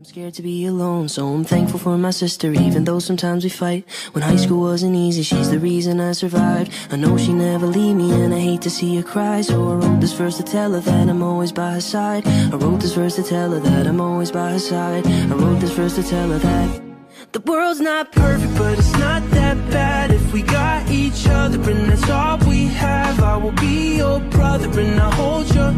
I'm scared to be alone, so I'm thankful for my sister, even though sometimes we fight. When high school wasn't easy, she's the reason I survived. I know she never leave me, and I hate to see her cry. So I wrote this verse to tell her that I'm always by her side. I wrote this verse to tell her that I'm always by her side. I wrote this verse to tell her that the world's not perfect, but it's not that bad. If we got each other, and that's all we have, I will be your brother, and I'll hold your